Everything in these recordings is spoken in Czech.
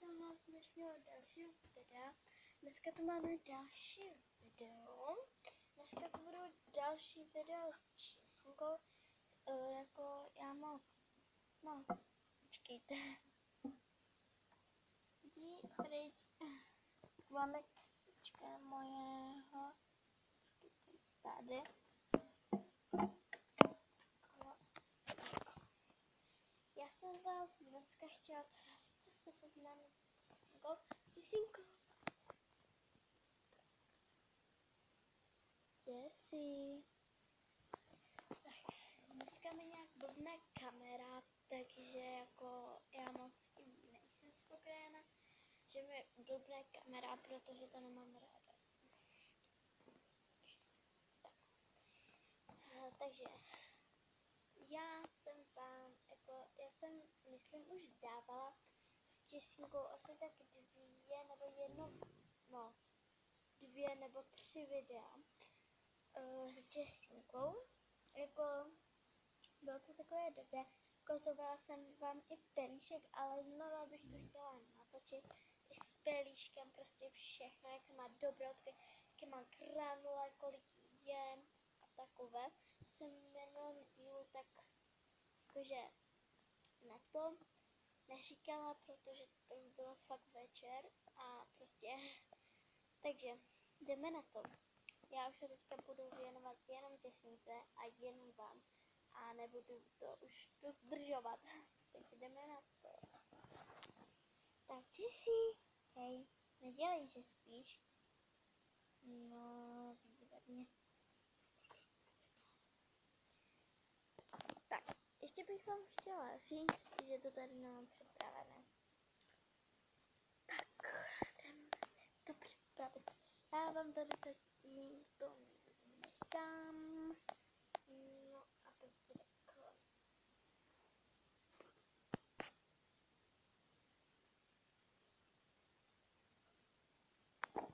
vítám vás dnešního dalšího videa. Dneska tu máme další video. Dneska to budou další video s číslenkou. Uh, jako já moc, no, počkejte. Jdi pryč. Máme křička mojeho. Tady. Já jsem vás dneska chtěla se seznámit s písnikou. Písnikou. Jessie. Tak, dneska mi nějak blbne kamera, takže jako já moc s tím nejsem spokojená, že mi blbne kamera, protože to nemám ráda. Tak. Eh, Takže já jsem vám, jako, já jsem, myslím, už dávala těsínkou asi tak dvě nebo jedno, no, dvě nebo tři videa uh, s těsínkou. Jako, bylo to takové dobré. Ukazovala jsem vám i pelíšek, ale znova bych to chtěla natočit i s pelíškem, prostě všechno, jak má dobrodky, jaké má granule, kolik je a takové. Jsem minulém dílu tak jakože na to neříkala, protože to už bylo fakt večer a prostě, takže jdeme na to. Já už se teďka budu věnovat jenom těsnice a jenom vám a nebudu to už tu zdržovat. Takže jdeme na to. Tak Jessy, hej, nedělej, že spíš. No, výborně. Tak, vám chtěla říct, že to tady nemám připravené. Tak, jdeme si to připravit. Já vám tady zatím to nechám. No a to takhle.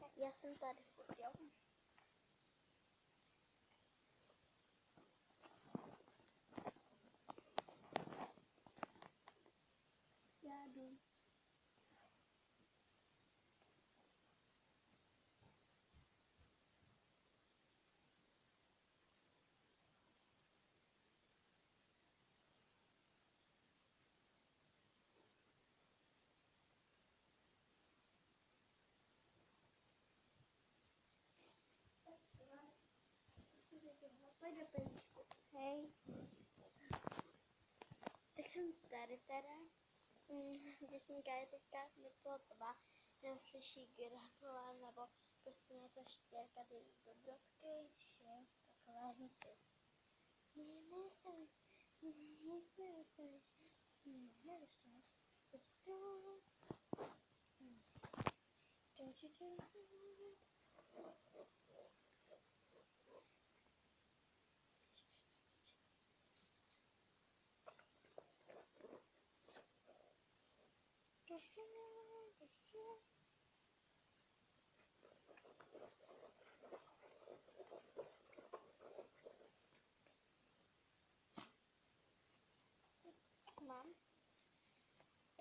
Tak já jsem tady jo. Já jdu. Pojď do pelíšku. Hej. Tak jsem tady teda. Mm, Děsníka je teďka vyplotová. Jenom slyší granula nebo prostě něco štěrka ty dobrodky, že takové hisy. Nedostaneš, nedostaneš, nedostaneš, nedostaneš. Čau, čau, čau. Mám.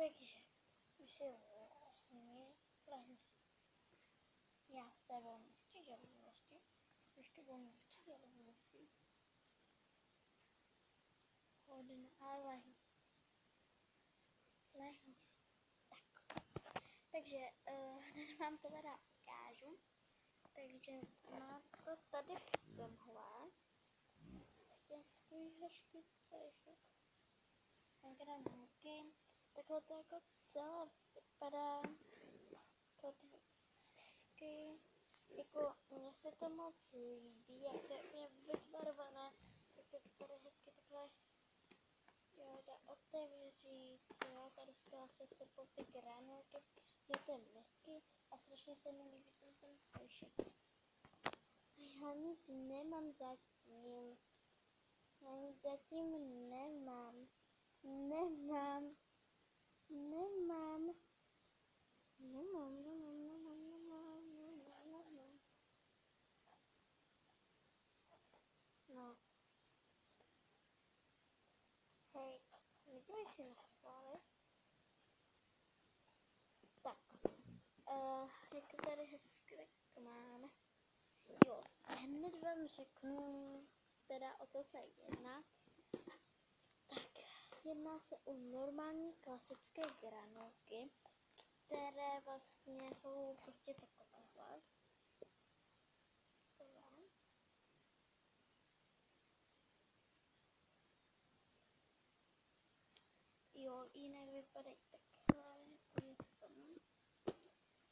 Takže už si vlastně lehnu si. Já s tebou nechci dělat vlastně. Už s tebou nechci dělat vlastně. Hodin a lehnu. Lehni si. Tak. Takže uh, hned vám to teda ukážu. Takže má to tady v tomhle. Prostě hezký pejšek. Granulky. Takhle to jako celé vypadá. Takhle hezky. Jako mně se to moc líbí, jak to je úplně vytvarované. Jak to tady hezky takhle otevřít. Jo, tady chtěla se sypou ty granulky do té misky a strašně se mi líbí ten ten pejšek. Já nic nemám zatím. Já nic zatím. Nemám. Nemám. Nemám, nemám, nemám, nemám, nemám, nemám. No. Hej, nedělej si na schvály. Uh, jak tady hezky tak máme. Jo, hned vám řeknu, teda o co se jedná. Tak, jedná se o normální klasické granulky, které vlastně jsou prostě. Takové. Jo, jinak vypadají takhle,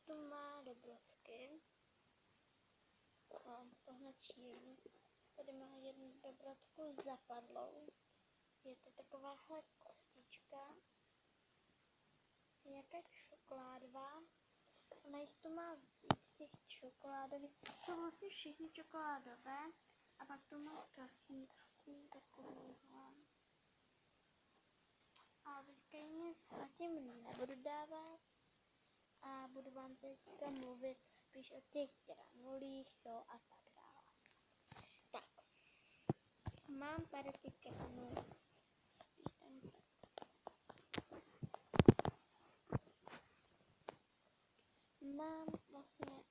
to. Má dobrodky. No, tohle. Tady má jednu dobrodku zapadlou. Je to takováhle kostička. Nějaká čokoládová. Ona jich tu má víc těch čokoládových. To vlastně všechny čokoládové. A pak tu má kachničku takovouhle. A teďka nic zatím nebudu dávat. A budu vám teďka mluvit spíš o těch granulích, jo, a tak dále. Tak. Mám tady ty granuly. Mám vlastně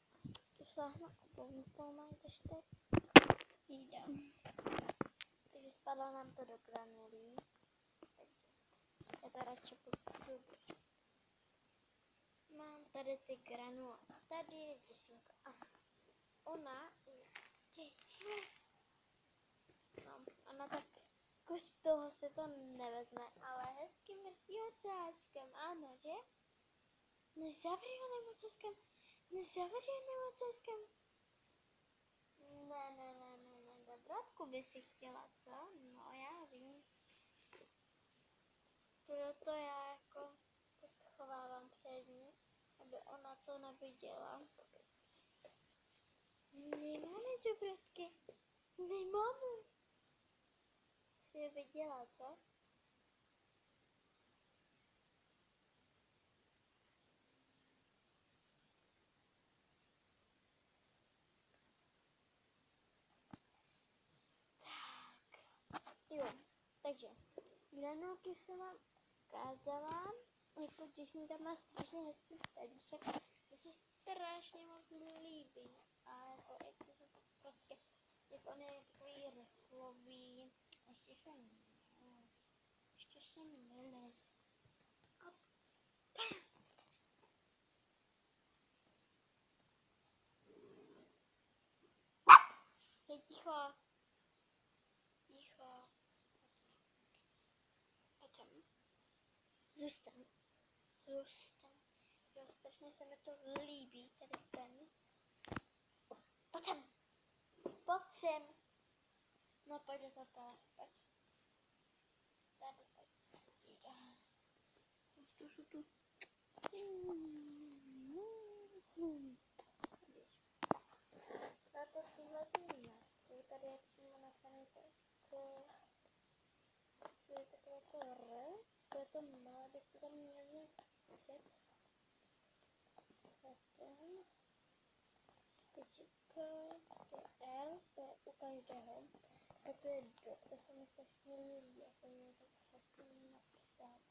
tu sáhnu obou pomalu, když tak jídám. Takže spadlo nám to do granulí. To radši budu Mám tady ty granule. Tady je děsinka. A ona těčně. No, ona tak kus toho se to nevezme, ale hezkým vrtíhotáčkem, ano, že? Nezavřeným ocaskem, nezavřeným ocaskem. Ne, ne, ne, ne, ne, dobrátku by si chtěla, co? No, já vím. Proto já jako to schovávám před ní, ona to neviděla. Nemáme dobrátky. Nemáme. Jsi je viděla, co? Tak. Jo, takže granulky jsem vám ukázala. Jako těším tam má strašně hezký pelíšek. To se strašně moc líbí. A jako, jak to prostě, jak on je takový riflový. Ještě jsem nelez. Ještě nelez. A Hej, ticho. Ticho. Pojďme. Zůstan. Zůstan. Jo, strašně se mi to líbí, tady ten. Pojď sem. Pojď sem. No pojď do toho, pojď. Tady, pojď. Tu, tu, tu. Tato tyhle ty masky, tady je přímo napsané jako to je takové jako R, to to malé, byste tam měli vidět. Potom, tyčka, to je L, to je u každého. A to je D, to se mi strašně líbí, jako je to hezky napsat.